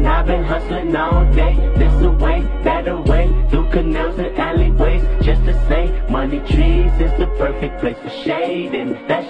And I've been hustling all day, this away, that way. Through canals and alleyways, just to say, money trees is the perfect place for shade, that's